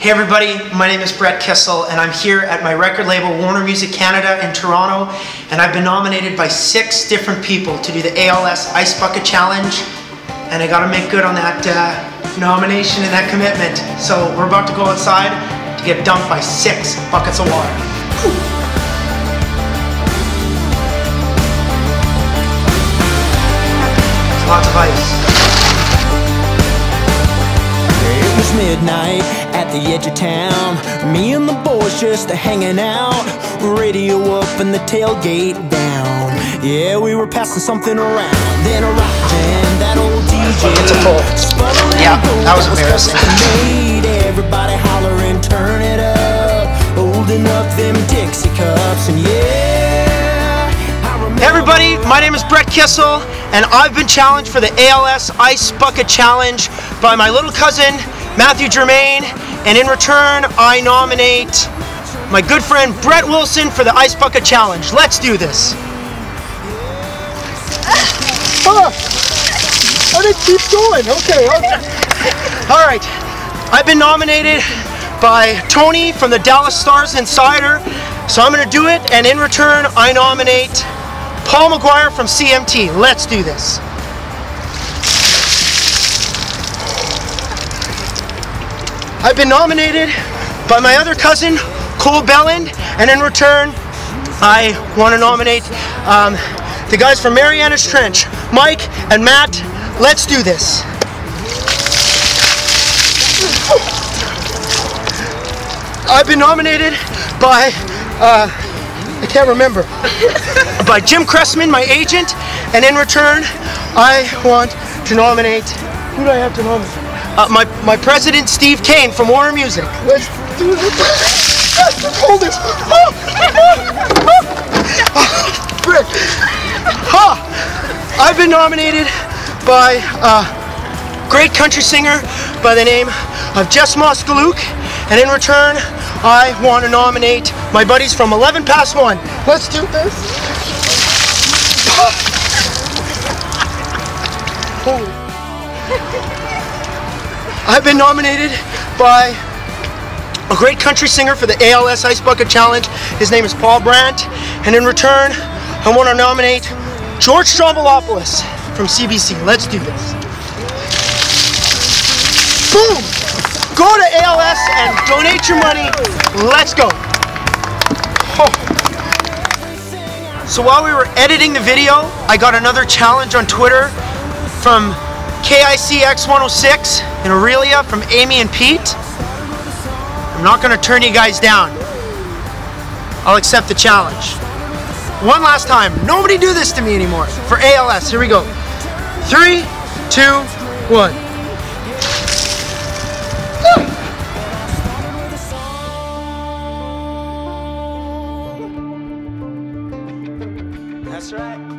Hey everybody, my name is Brett Kissel and I'm here at my record label Warner Music Canada in Toronto and I've been nominated by six different people to do the ALS Ice Bucket Challenge and I gotta make good on that uh, nomination and that commitment. So we're about to go outside to get dumped by six buckets of water. Lots of ice. It was midnight at the edge of town. Me and the boys just hanging out. Radio up and the tailgate down. Yeah, we were passing something around. Then a rock jam, that old DJ. It's a. Yeah, that was embarrassing. Made everybody hollering, turn it up. Holding up them Dixie cups, and yeah. I remember- Hey everybody, my name is Brett Kissel, and I've been challenged for the ALS Ice Bucket Challenge by my little cousin, Matthew Germain, and in return, I nominate my good friend Brett Wilson for the Ice Bucket Challenge. Let's do this. Ah, and it keeps going. Okay, okay. All right, I've been nominated by Tony from the Dallas Stars Insider, so I'm gonna do it, and in return, I nominate Paul McGuire from CMT. Let's do this. I've been nominated by my other cousin, Cole Belland, and in return, I want to nominate um, the guys from Marianas Trench, Mike and Matt. Let's do this. I've been nominated by, uh, I can't remember, by Jim Cressman, my agent, and in return, I want to nominate, who do I have to nominate? Uh, my, my president, Steve Kane from Warner Music. Let's do this. Hold this. Brick. Ha! I've been nominated by a great country singer by the name of Jess Moskaluke, and in return, I want to nominate my buddies from 11 Past 1. Let's do this. Holy. I've been nominated by a great country singer for the ALS Ice Bucket Challenge. His name is Paul Brandt, and in return, I want to nominate George Stroumboulopoulos from CBC. Let's do this. Boom! Go to ALS and donate your money. Let's go. Oh. So while we were editing the video, I got another challenge on Twitter from KICX one oh hundred and six in Orillia from Amy and Pete. I'm not going to turn you guys down. I'll accept the challenge. One last time. Nobody do this to me anymore. For ALS, here we go. Three, two, one. That's right.